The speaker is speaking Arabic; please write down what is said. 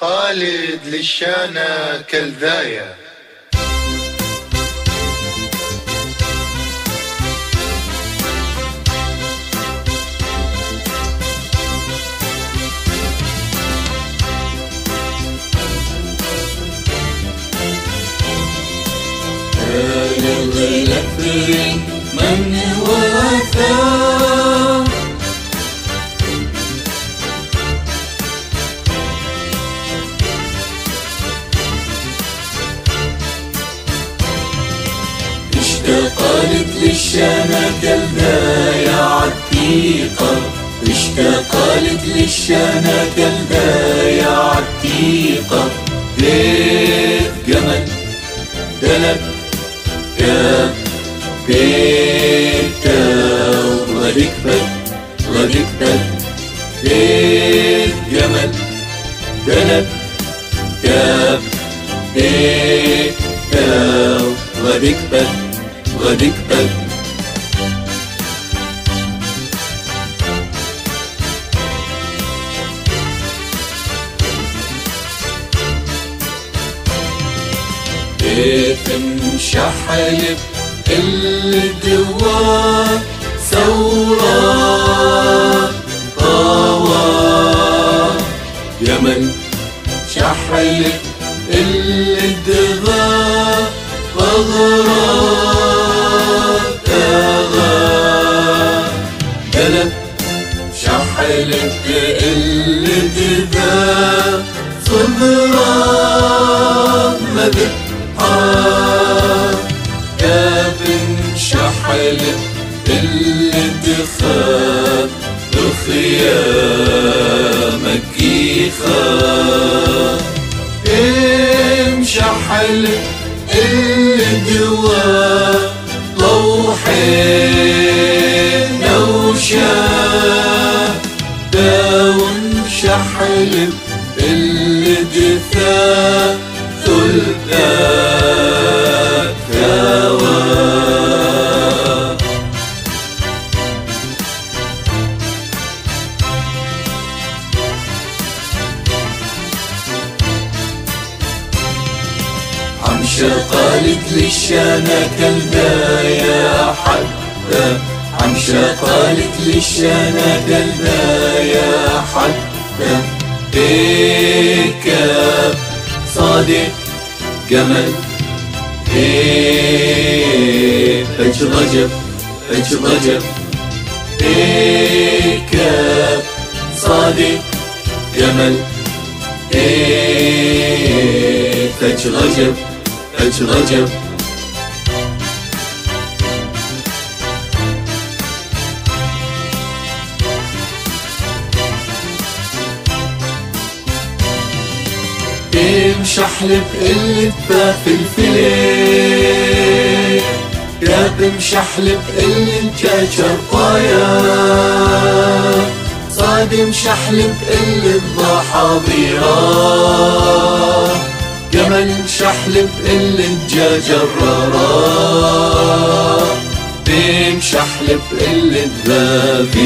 خالد للشانة كالذايا. من وفاه اشتقلت للشنك البايع عتيقة. اشتقلت للشنك البايع عتيقة. بيت جمل دلك كاب بيتا ودكبت ودكبت بيت جمل دلك كاب بيتا ودكبت غدك بك بيتم شحلب الدواء ثورة طوى يمن شحلب الدواء غغرات حلف اللي تذا صبرا مذبحا يا بن شحلف اللي تخاف بخيامك يخاف امشحل جوا طوحين الجثا شقالت للشانة كالبايا حتى عم شقالت للشانة كالبايا حتى بكاب صادق جمل اج رجب اج رجب. بكاب صادق جمل اج رجب اج رجب. مشحلب اللبة في الفيليه يا بمشحلب الدجاج رطايا صادي مشحلب الضحابيرة جمل مشحلب الدجاج الرارا بمشحلب الذابيو